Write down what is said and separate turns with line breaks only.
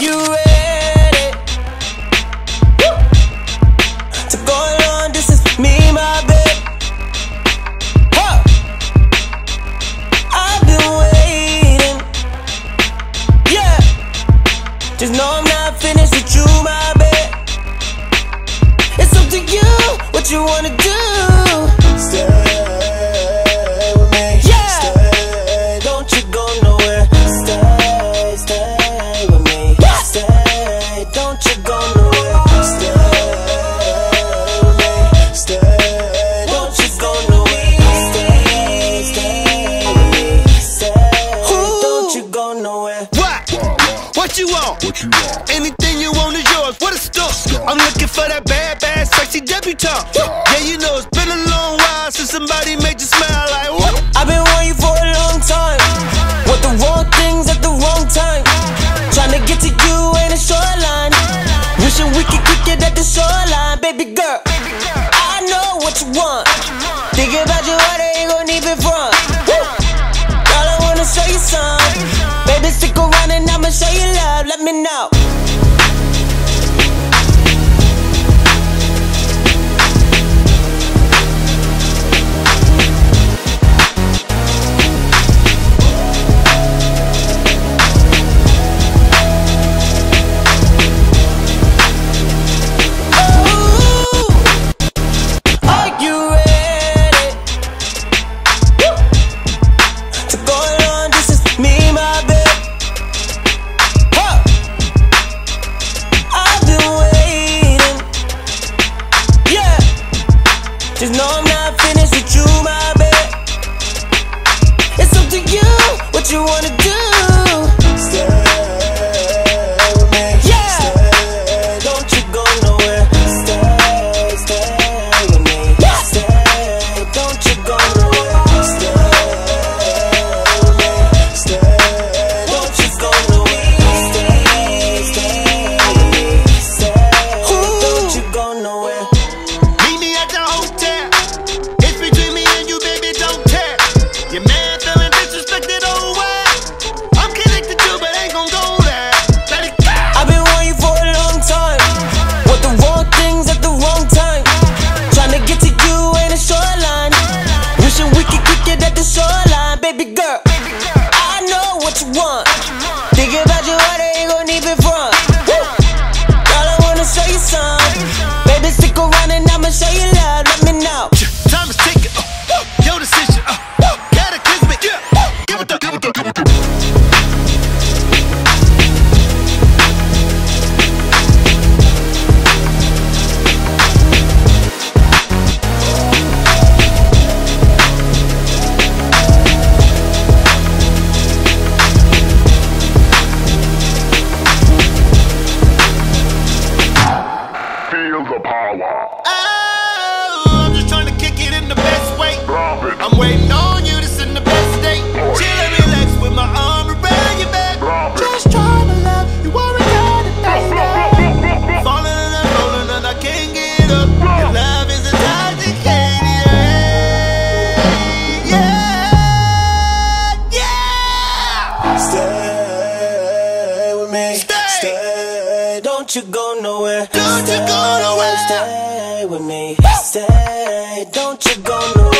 you ready to go long distance with me, my babe? I've been waiting, yeah. Just know I'm not finished with you, my babe. It's up to you what you wanna do.
Anything you want is yours. What a stuff. I'm looking for that bad, bad, sexy debutante. Yeah, you know it's been a long while since somebody made you smile like what?
I've been wanting you for a long time. Want the wrong things at the wrong time. Trying to get to you ain't a shoreline. Wishing we could kick it at the shoreline, baby girl. I know what you want. Show you love. Let me know. Just know I'm not finished with you, my babe. It's up to you what you wanna do.
The baby
girl. I know what you want. Think about you, they ain't gon' need it from. Girl, I wanna show you some. Baby, stick around and I'ma show you love. Let me know. Don't you go nowhere.
Don't you go nowhere.
Stay with me. Stay.
Don't you go nowhere.